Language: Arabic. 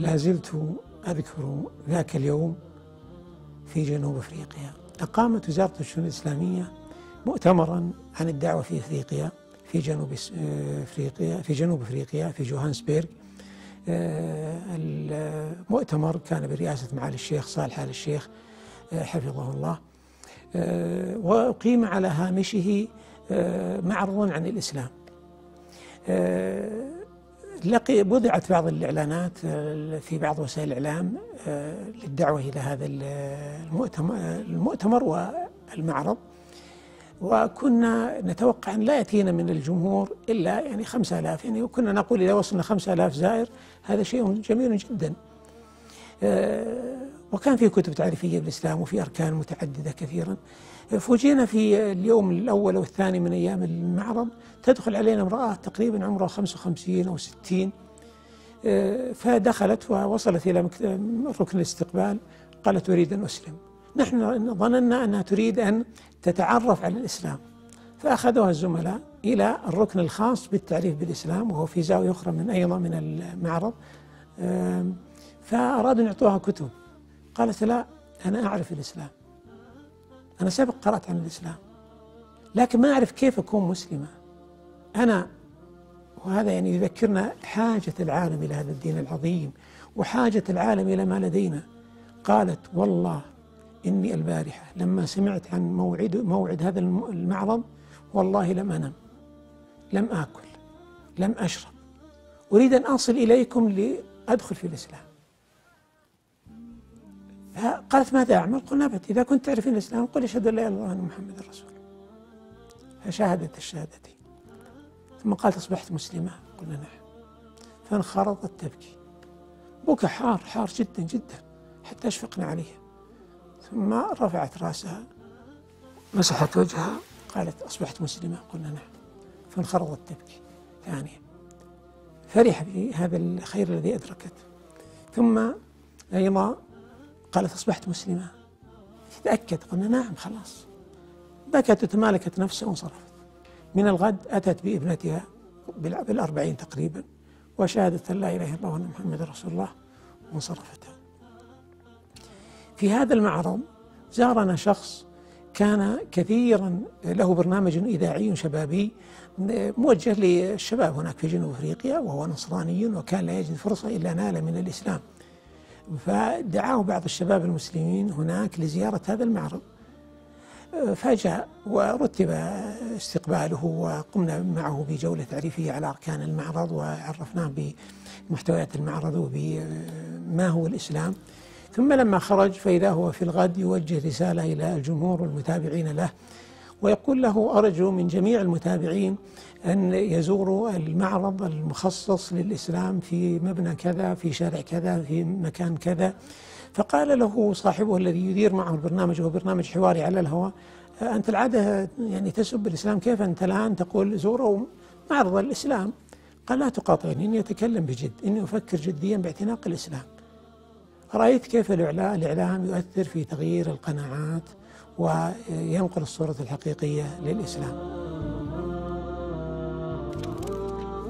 لا زلت أذكر ذاك اليوم في جنوب أفريقيا. أقامت وزارة الشؤون الإسلامية مؤتمرا عن الدعوة في أفريقيا في جنوب أفريقيا في جنوب أفريقيا في جوهانسبيرغ المؤتمر كان برئاسة معالي الشيخ صالح آل الشيخ حفظه الله. وأقيم على هامشه معرض عن الإسلام. لقي وضعت بعض الإعلانات في بعض وسائل الإعلام للدعوة إلى هذا المؤتمر, المؤتمر والمعرض. وكنا نتوقع أن لا يأتينا من الجمهور إلا يعني خمسة آلاف يعني وكنا نقول إذا وصلنا خمسة آلاف زائر هذا شيء جميل جدا. وكان في كتب تعريفية بالإسلام وفي أركان متعددة كثيرا. فوجئنا في اليوم الأول والثاني من أيام المعرض تدخل علينا امرأة تقريبا عمرها 55 أو 60 فدخلت ووصلت إلى ركن الاستقبال قالت أريد أن أسلم. نحن ظننا أنها تريد أن تتعرف على الإسلام فأخذوها الزملاء إلى الركن الخاص بالتعريف بالإسلام وهو في زاوية أخرى من أيضا من المعرض فأرادوا أن يعطوها كتب. قالت لا أنا أعرف الإسلام. أنا سبق قرأت عن الإسلام لكن ما أعرف كيف أكون مسلمة. أنا وهذا يعني يذكرنا حاجة العالم إلى هذا الدين العظيم وحاجة العالم إلى ما لدينا. قالت والله إني البارحة لما سمعت عن موعد موعد هذا المعرض والله لم أنم لم آكل لم أشرب. أريد أن أصل إليكم لأدخل في الإسلام. قالت ماذا أعمل؟ قلنا بت إذا كنت تعرفين الإسلام قل أشهد أن لا إله إلا الله وأن محمد رسول فشاهدت الشهادتين ثم قالت أصبحت مسلمة. قلنا نعم. فانخرطت تبكي. بكى حار حار جدا جدا حتى أشفقنا عليها. ثم رفعت رأسها مسحت وجهها. قالت أصبحت مسلمة. قلنا نعم. فانخرطت تبكي. ثانية فرح بهذا الخير الذي أدركته ثم أيضا قالت أصبحت مسلمة تتأكد قلنا نعم خلاص. بكت وتمالكت نفسها وانصرفت. من الغد أتت بابنتها بالأربعين تقريبا أن لا إله إلا الله وأن محمد رسول الله وانصرفت في هذا المعرض زارنا شخص كان كثيرا له برنامج إذاعي شبابي موجه للشباب هناك في جنوب أفريقيا وهو نصراني وكان لا يجد فرصة إلا نال من الإسلام. فدعاه بعض الشباب المسلمين هناك لزيارة هذا المعرض. فجاء ورتب استقباله وقمنا معه بجولة تعريفية على أركان المعرض وعرفناه بمحتويات المعرض وبما هو الإسلام. ثم لما خرج فإذا هو في الغد يوجه رسالة إلى الجمهور والمتابعين له ويقول له أرجو من جميع المتابعين أن يزوروا المعرض المخصص للإسلام في مبنى كذا في شارع كذا في مكان كذا. فقال له صاحبه الذي يدير معه البرنامج وهو برنامج حواري على الهواء أنت العادة يعني تسب الإسلام كيف أنت الآن تقول زوروا معرض الإسلام؟ قال لا تقاطعني إني أتكلم بجد إني أفكر جديا باعتناق الإسلام. رأيت كيف الإعلام يؤثر في تغيير القناعات وينقل الصورة الحقيقية للإسلام.